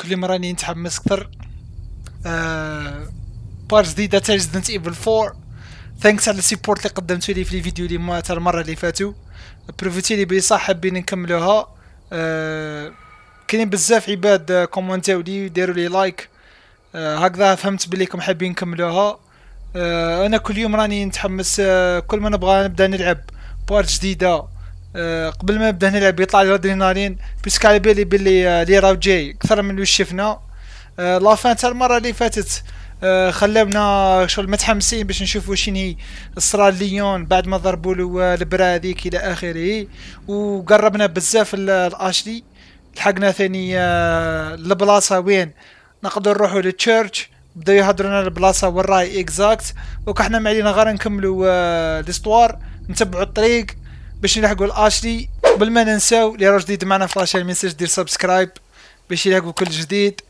كل مرة راني نتحمس أكثر. آه part جديدة تاع Resident Evil 4 thanks على ال support اللي قدمتوا لي في الفيديو اللي ما تاع المرة اللي فاتوا بروفيتي لي بلي صح حابين نكملوها. آه كاينين بزاف عباد آه، كومونتيو لي ديروا لي like آه هكذا فهمت بليكم حابين نكملوها. آه أنا كل يوم راني نتحمس آه كل ما نبغى نبدأ نلعب part جديدة. آه قبل ما نبدا نلعب يطلع لي الادرينالين parce que على بالي بلي آه لي راو جاي. أكثر من اللي شفنا. آه la fin تاع المرة اللي فاتت آه خلاونا شغل متحمسين باش نشوفوا شنو هي صرا ليون بعد ما ضربوا له البرا هذيك إلى آخره. وقربنا بزاف الأشلي. لحقنا ثاني آه البلاصة وين؟ نقدر نروحوا لل church بداو يهضرونا البلاصة وين راهي exact دوك إحنا ما علينا غير نكملوا آه l'histoire نتبعوا الطريق. باش نلحقوا الاشلي قبل ما ننساو اللي راه جديد معنا في la chaîne ينساش دير subscribe باش يلحقوا كل جديد.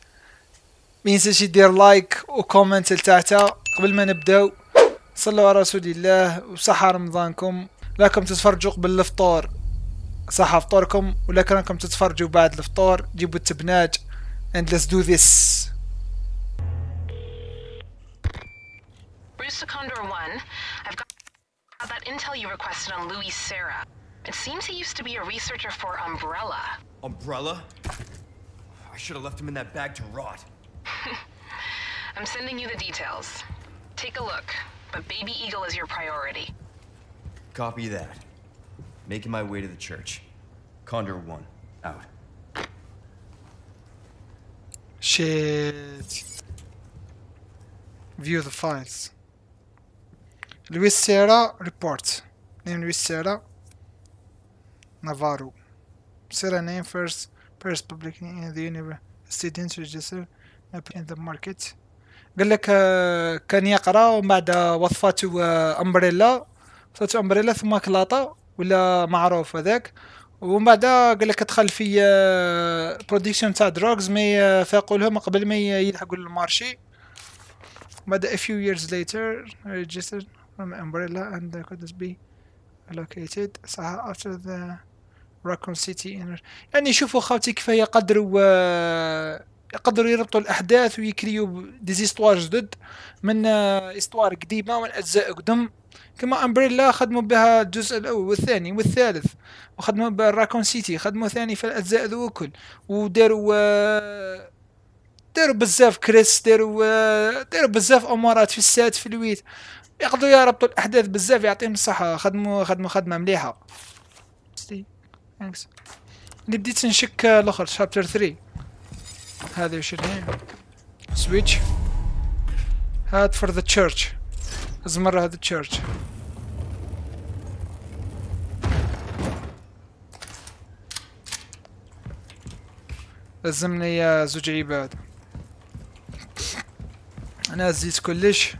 ما ينساش يدير like و comment لتحت قبل ما نبداو صلوا على رسول الله وصحة رمضانكم. لكم تتفرجوا قبل الفطور. صحة فطوركم ولا راكم تتفرجوا بعد الفطور. جيبوا التبناج and let's do this. Bruce to Condor 1. I've that intel you requested on Louis Serra. It seems he used to be a researcher for Umbrella. Umbrella? I should have left him in that bag to rot. I'm sending you the details. Take a look, but Baby Eagle is your priority. Copy that. Making my way to the church. Condor 1, out. shit view the files Luis Serra report name Luis Serra Navarro. Serra name first first public in the university register in the market. قال لك آه، كان يقرأ ومن بعد آه، امبريلا وظفته امبريلا ثم كلاطا ولا معروف هذاك. ومن بعد قال لك دخل في production تاع drugs ما فاقوا لهم قبل ما يلحقوا لل marché. بعد a few years later from umbrella and could be allocated صح after the Raccoon City يعني شوفوا خاوتي كيف يقدروا آه، يقدروا يربطوا الأحداث ويكريو des histoires جدد من آه، histoire قديمة من أجزاء قدم. كما امبريلا خدموا بها الجزء الأول والثاني والثالث وخدموا بالراكون سيتي خدموا ثاني في الأجزاء ذو كل وداروا آه، داروا بزاف كريس داروا آه، داروا بزاف أمارات في السات في الويت. يقدروا يربطوا الأحداث بزاف يعطيهم الصحة. خدموا خدموا خدمة مليحة. اللي بديت نشك الأخر شابتر 3 هذا وش هي سويتش head for the church لازم مرة هذا church لازمني زوج عباد. أنا زيت كلش.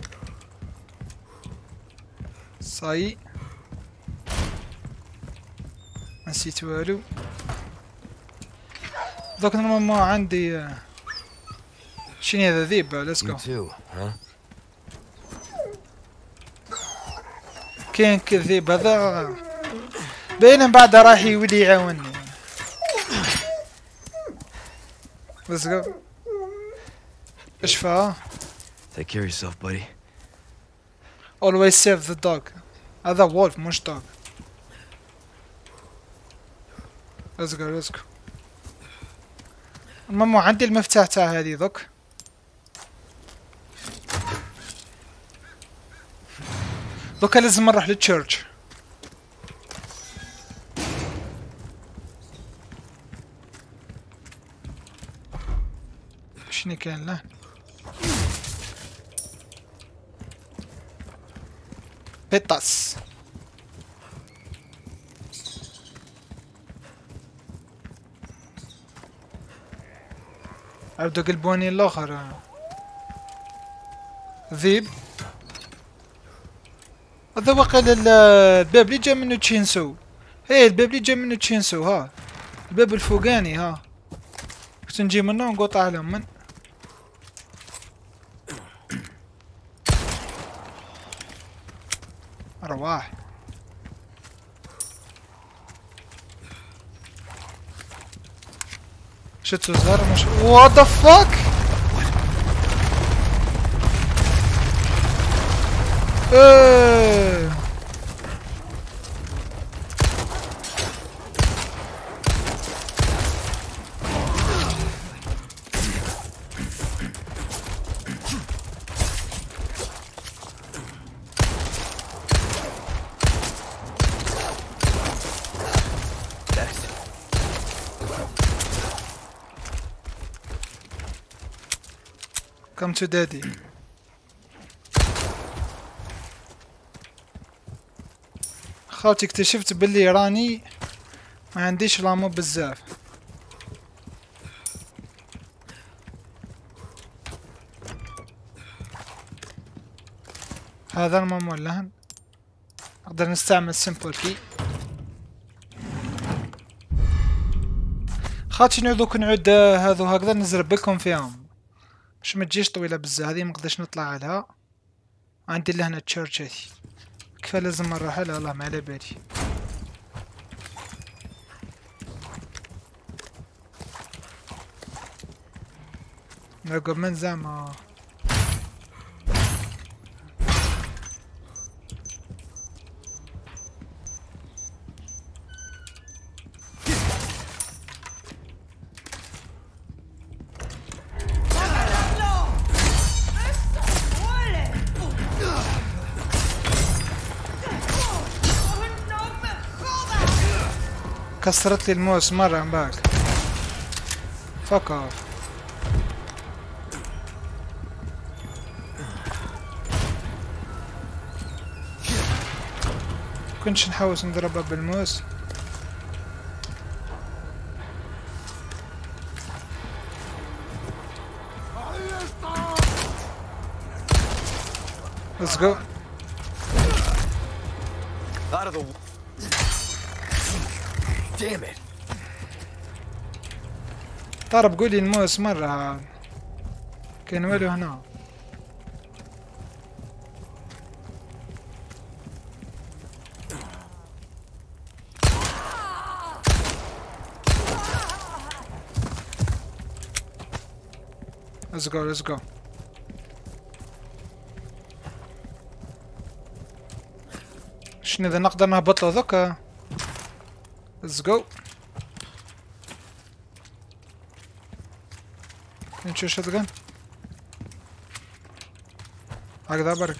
صاي. نسيت والو. دوك normalement عندي آه، شنو هذا ذيب؟ let's go too, huh? كاين كذيب هذا؟ باين من بعد راح يولي يعاونني. let's go اشفى Take care of yourself, buddy. always save the dog. هذا wolf مش go let's go. المهم عندي المفتاح تاع هذه ذوك دوكا لازم نروح للتشيرش شنو كان له بيتاس عبدو قلبوني الآخر ذيب هذا وقال ال- الباب اللي جا منه تشينسو هي الباب اللي جا منه تشينسو ها الباب الفوقاني ها كنت نجي منه ونقطع لهم من رواح شتو زهر مش وات ذا فاك إيه Next. Come to daddy. خاوتي اكتشفت باللي راني ما عنديش لامو بزاف. هذا المام ولا نقدر نستعمل سيمبل كي شنو دوك نعود آه، هكذا نزرب لكم فيهم. باش ما تجيش طويلة بزاف هذه مقدرش نطلع عليها. عندي لهنا تشيرش هذي كيف لازم نروح لها. الله ما على بالي. من زعما كسرت لي الموس مرة من باك فك اوف كنتش نحوس نضربها بالموس Let's go. Out of the. Damn it. طرب قولي الموس مرة كان والو هنا Let's go, let's go. شنو إذا نقدر نهبط له ذوكا Let's go. نشوف شotgun هكذا برك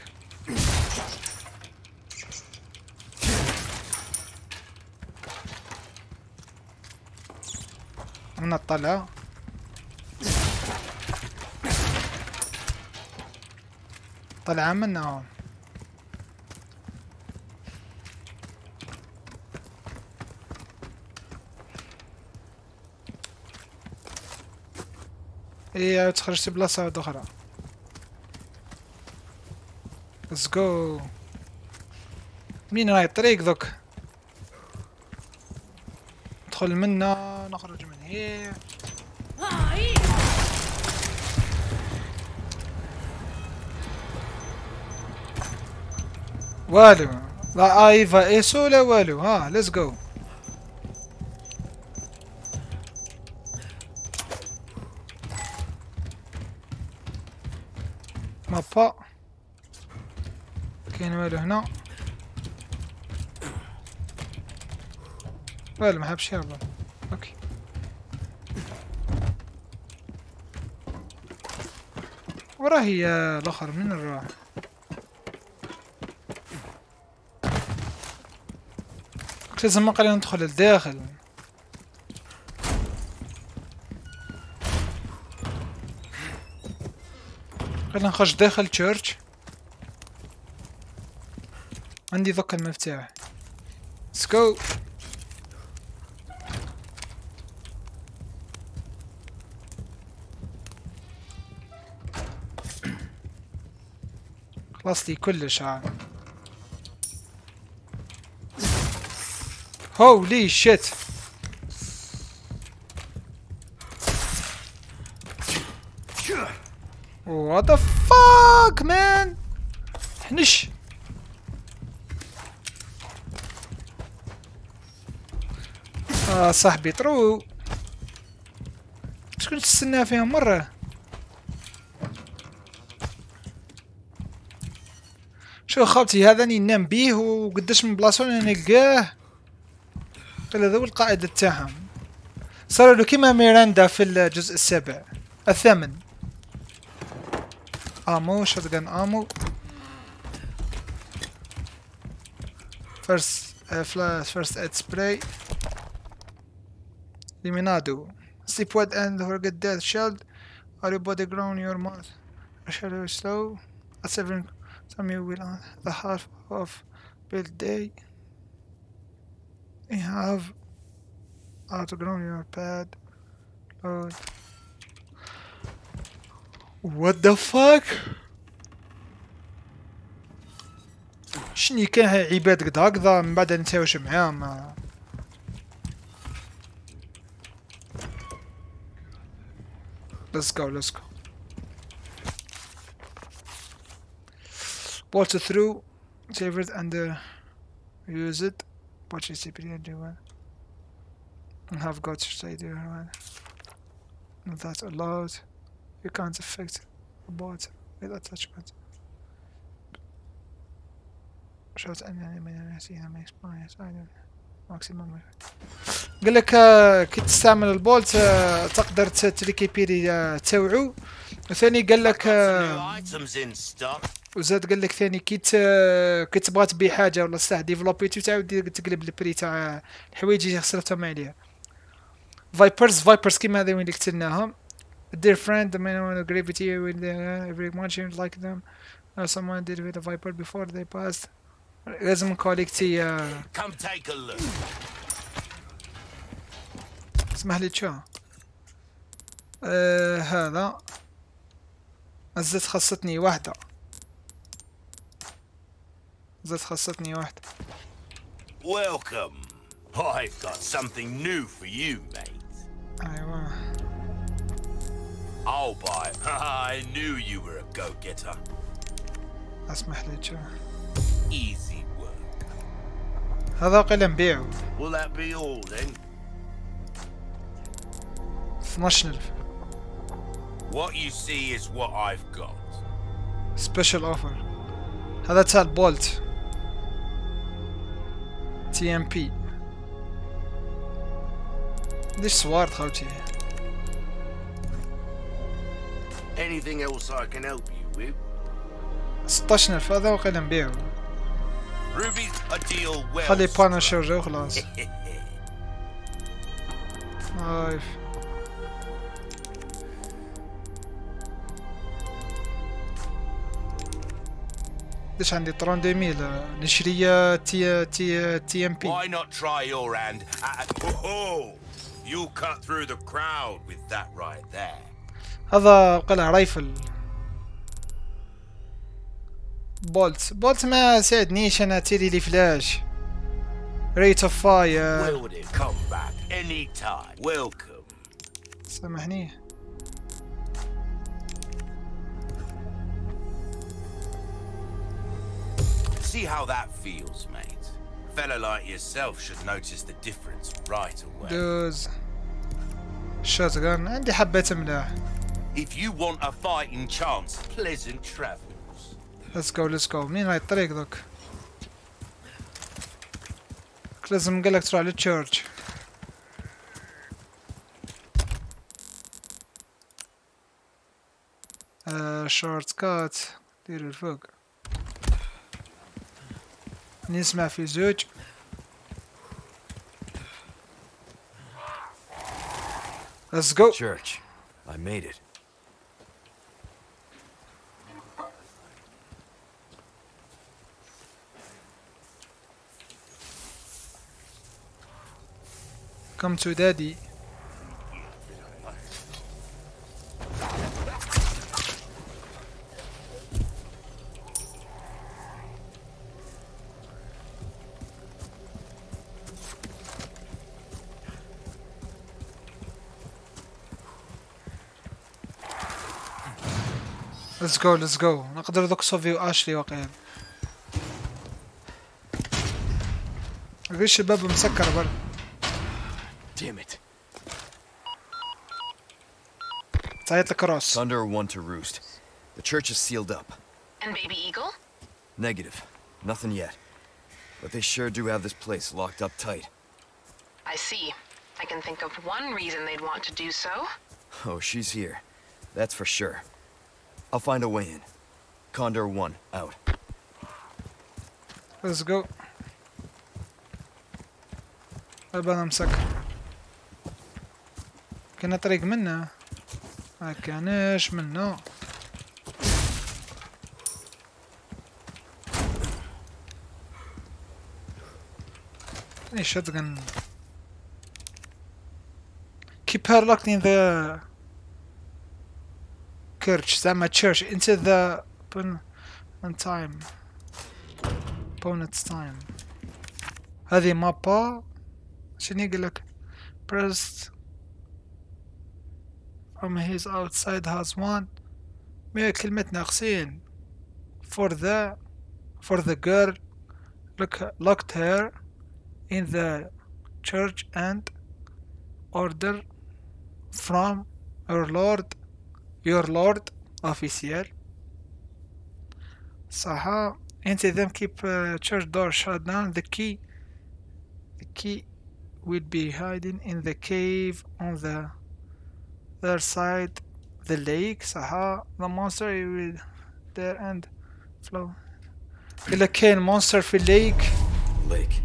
من الطلعة طلعة منا إيه تخرجت بلاصة واحدة أخرى Let's go. مين هاي الطريق ذوك ندخل منا نخرج من هنا والو لا ايفا ايسو لا والو ها ليتس جو مابا كاين والو هنا والو ما حبش يهبط أوكي. وراه هي الآخر من الراح لازم ما قليل ندخل للداخل. خلينا نخرج داخل تشيرش. عندي ذوك المفتاح. Go. خلص لي كلش عاد هولي شيت What the fuck man? حنش آه صاحبي طرو. شكون تستنى فيها مرة؟ شو خالتي هذا اللي ننام به وقداش من بلاصة أنا نقاه قال هذا هو القاعدة تاعهم. صار له كيما ميراندا في الجزء السابع الثامن. آمو شوتجن آمو. فرست فلاش فرست اد سبراي ليمينادو سيب ويد اند هور جيت ديث شيلد ار يو بودي جرون يور ماوث اشهد سلو اسيفن time you will on the half of build day you have outgrown your pad load what the fuck شني كان هاي عباد قد هكذا من بعد نتهاوش معاهم ما- Let's go, let's go. Bolt through, save it and uh, use it. Watch it CPD do one. And have got to stay there one. Not that allowed. You can't affect a bot with attachment. Shows any enemy see them expire maximum قال لك آه، كي تستعمل البولت آه، تقدر ت- تريكيبيري آه، وثاني قال لك آه،. وزاد قال لك ثاني كي ت- كي تبغى تبيع حاجة ولا سلاح ديفلوبيتي تعاود دير- تقلب البري تاع الحوايج اللي خسرتهم عليها. فايبرز فايبرز كيما هذا وين اللي قتلناهم the gravity with the, every much like them. Uh, someone did with a viper before they passed. لازم كوليكتي آه، Come take a look. اسمح لي تشو آه هذا. الزيت خصتني واحدة زيت خصتني واحدة Welcome. I've got something new for you, mate. أيوه I'll buy. I knew you were a go-getter. اسمح لي تشو Easy work. هذا قل نبيعو Will that be all then? 12000 What you see is what I've got. Special offer هذا تاع ال bolt TMP ليش سوارد خوتي Anything else I can help you with? 16000 هذا وقيل نبيعو Ruby's a deal well خلي بانا struck. شرجه وخلاص هايف ليش عندي 32000 نشري تي تي تي ام بي Why not try your hand at Oh, you cut through the crowd with that right there. هذا قلع rifle bolt bolt ما ساعدنيش أنا تيري لي flash rate of fire. سامحني See how that feels, mate. A fella like yourself should notice the difference right away. دوز شوت جان عندي حبات ملاح If you want a fighting chance, pleasant travels. ليتس جو ليتس جو منين هاي الطريق دوك لازم قالك تروح للتشيرش آه شورت كات ديروا الفوق نسمع في زوج Let's go Church. I made it. Come to daddy Let's go let's go نقدر دوك صوفي واشلي واقيلا لقيت الباب مسكر برا Damn it. تعيط لك راس Condor 1 to Roost. The church is sealed up. And Baby Eagle? Negative. Nothing yet. But they sure do have this place locked up tight. I see. I can think of one reason they'd want to do so. Oh, she's here. That's for sure. I'll find a way in. Condor 1, out. ليتس جو أنا مسكر كنا طريق منا ما كانش منه اي shotgun keep her locked in the church زعما church into the pon- on time opponent's time هذه مابا شنو يقول لك pressed from his outside has one ما كلمة ناقصين for the for the girl look, locked her in the church and order from your lord your lord official صح Into them keep uh, church door shut down. The key, the key will be hiding in the cave on the other side, the lake. صح the monster will there and flow. قال لك كاين monster في الليك Lake.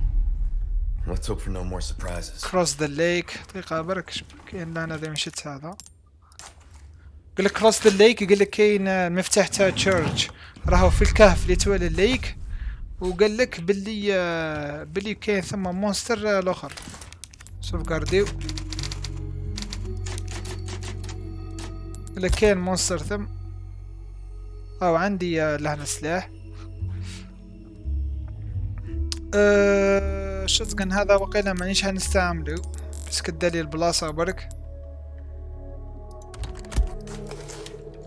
Let's hope for no more surprises. cross the lake دقيقة برك ش- كاين لا انا ذا مشيت هذا قال لك cross the lake قال لك كاين آه، مفتاح تاع church. راهو في الكهف اللي توالي ال lake وقال لك باللي آه، باللي كاين ثم monster آه، الآخر. شوف كارديو قال لك كاين monster ثم. أو عندي آه، لهنا سلاح. أه shotgun هذا؟ وقيلا مانيش هنستعملو. بس كدالي البلاصة برك.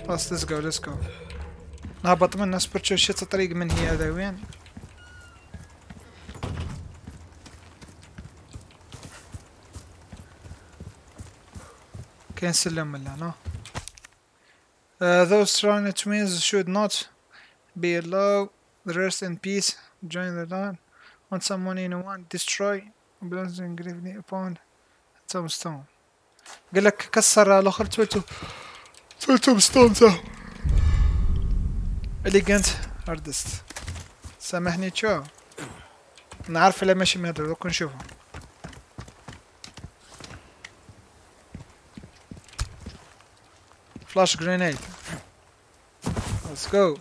خلاص let's go let's go نهبط منه سبرتشو شت الطريق من هي هذا وين كاين سلم من هنا Uh, those strong twins should not be allowed the rest in peace join the line want someone in one destroy ambulance engraved upon tombstone قال لك كسر الآخر تويتو ستون صح elegant artist. سامحني تشو. نعرف اللي ماشي مهدر دوك نشوفه. flash grenade go.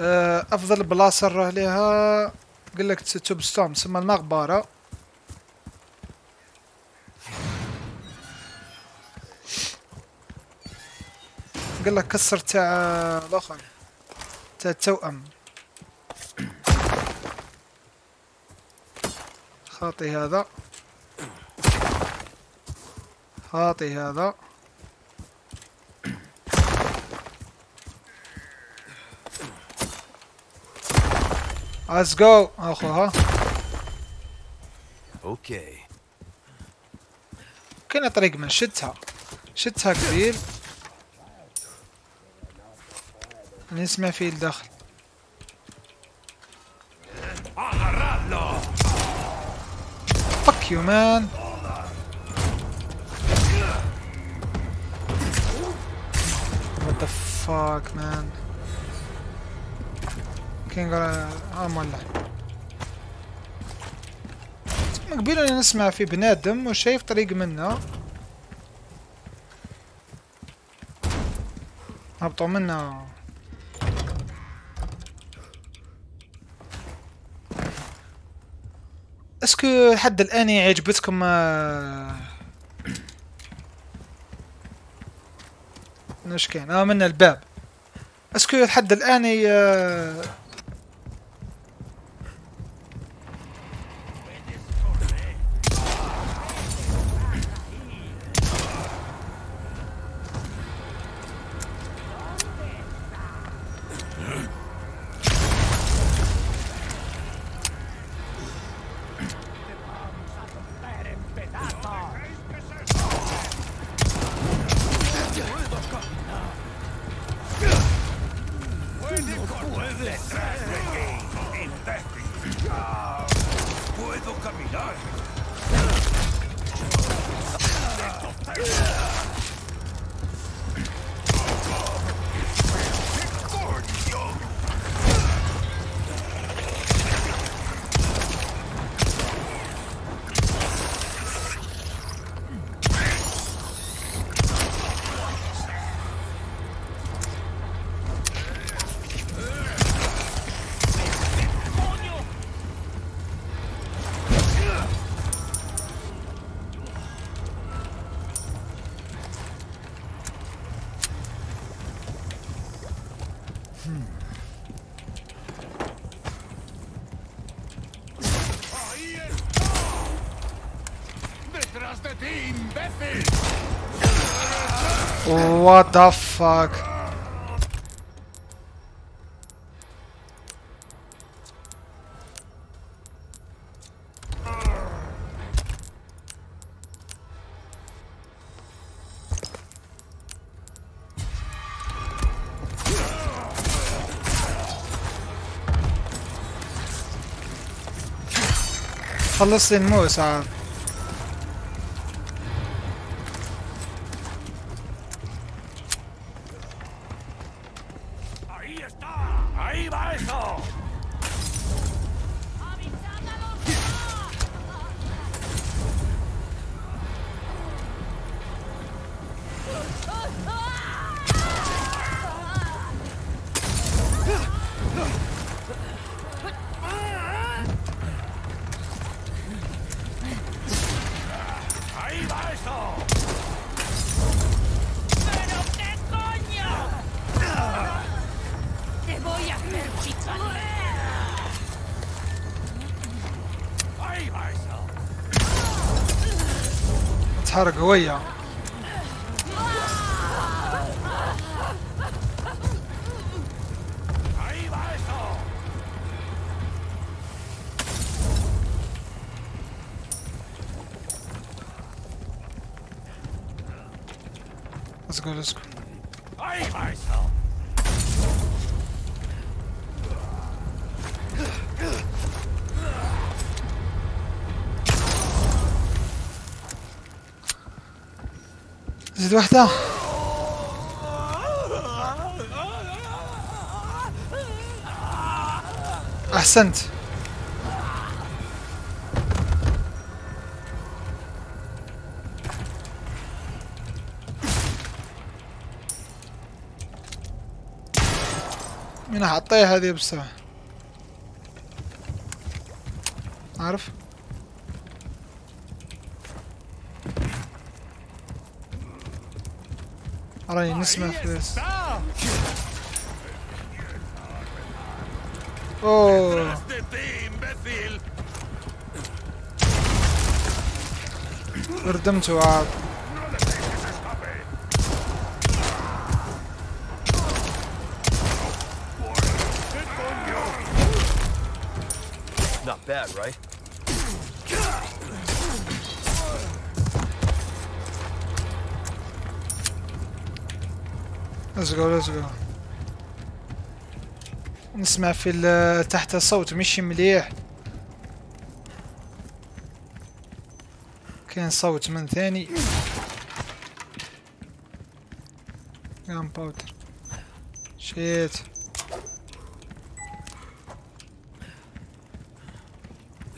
آه، أفضل بلاصة نروح ليها قال tombstone تسمى المقبره قال لك كسر تاع الآخر تاع التوأم. خاطي هذا. خاطي هذا. Let's go. آخو ها. Okay. كاينة طريق من شدها. شدها قليل نسمع فيه الداخل Fuck you man. What the fuck man. كاين قرا آه مولع. أنا نسمع في بنادم وشايف طريق منه هبطوا منه اسكو لحد الآن عجبتكم آه، إيش كان آه من الباب. أسكو لحد الآن What the fuck خلصت الموس تحرق قوية Ahí va eso. let's go let's go Ahí va eso. زيد واحدة أحسنت. من حطيها هذه بسرعة عارف راني نسمع فلوس اوه De ti, imbécil. ردمته عاد Not bad, right? Let's go let's go. نسمع في تحت الصوت مش مليح. كاين صوت من ثاني. gunpowder shit.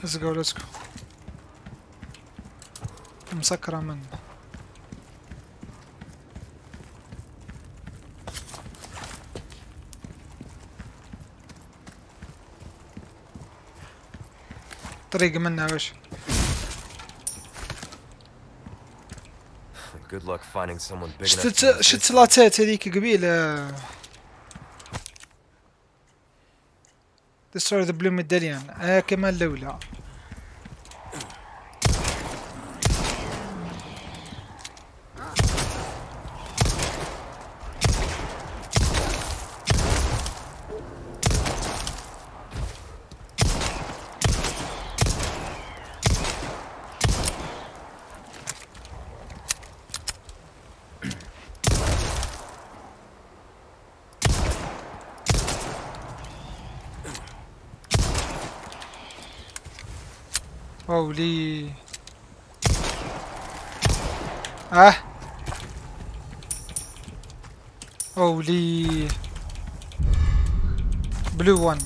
Let's go let's go. مسكرة من طريق منها وش Good luck finding someone big enough. شت to شت resist. لاتات هذيك قبيل آه. Destroy the blue medallion آه كمان الأولى Holy آه. Holy blue one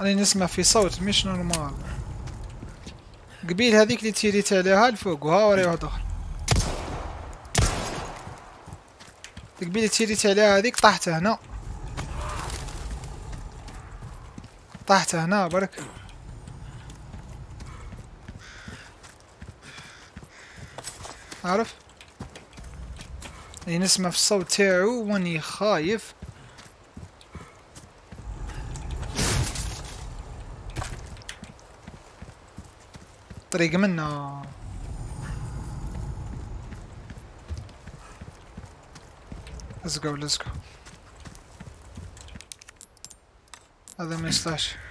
راني نسمع في صوت مش normal قبيل هذيك اللي تيريت عليها الفوق وها ورا واحد اخر قبيل تيريت عليها هذيك طاحت هنا. طاحت هنا برك عارف؟ يعني نسمع في الصوت تاعو واني خايف. طريق منا. Let's go let's go. هذا ما يصلحش.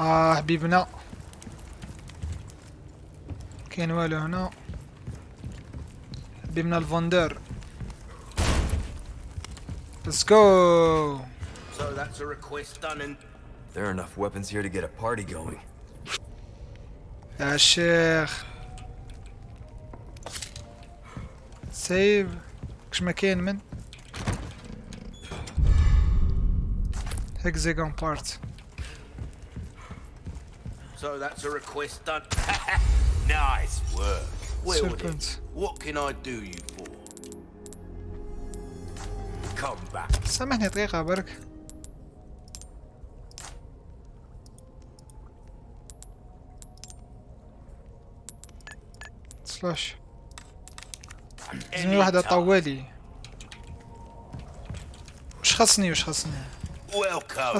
آه حبيبنا كاين والو هنا حبيبنا الفوندر let's go So that's a request done and There are enough weapons here to get a party going. يا شيخ سيف كش ما كاين من هكزيغون بارت so that's a request done. nice work. Well then, Serpent. what can I do you for? Come back. سامحني دقيقة برك سلاش لازمني واحدة Anytime. طوالي وش خصني وش خصني Welcome.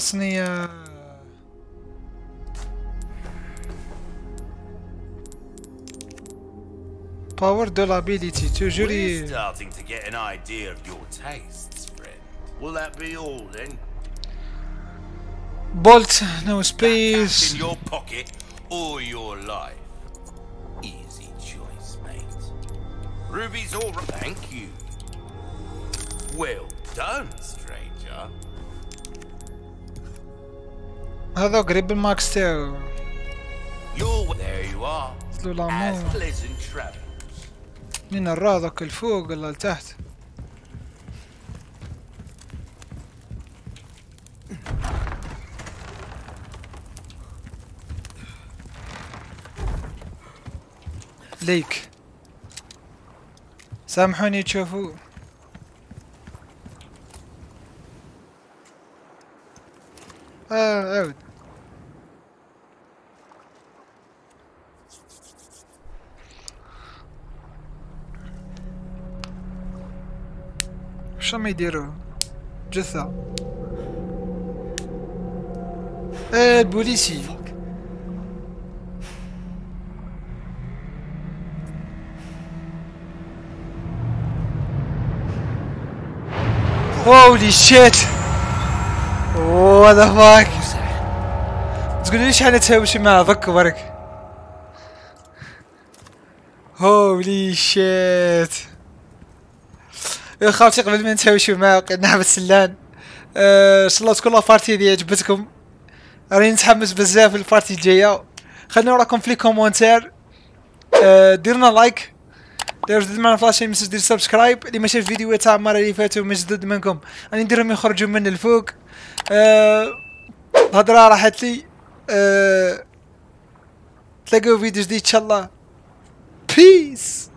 خصني آه، باور دو لابيليتي We're توجوري starting to get an idea of your tastes, friend. Will that be all then? بولت نو Cash سبيس in your pocket or your life? Easy choice, mate. Ruby's all right. Thank you. Well done, stranger. هذا قريب الماكس تاعو You're there you are. له As لامور pleasant travels. من الرا ذاك الفوق ولا لتحت ليك. سامحوني تشوفوا آه عود. شو ما يديروا جثة إيه البوليسي Holy shit what the fuck تقول لي شحال تهاوش مع ذك برك holy shit يا خاوتي قبل ما نتهاوشوا معاه قعدنا حبة سلان. أه، إن شاء الله تكون la partie دي عجبتكم. راني متحمس بزاف ال partie الجاية. خلينا وراكم في les commentaires أه، ديرنا like دير جدد معنا علاش ما دير subscribe اللي ما شاف الفيديوهات تاع المره اللي فاتوا من جدد منكم. راني نديرهم يخرجوا من الفوق. أه، الهضرة راحت لي. تلاقوا فيديو جديد إن شاء الله. Peace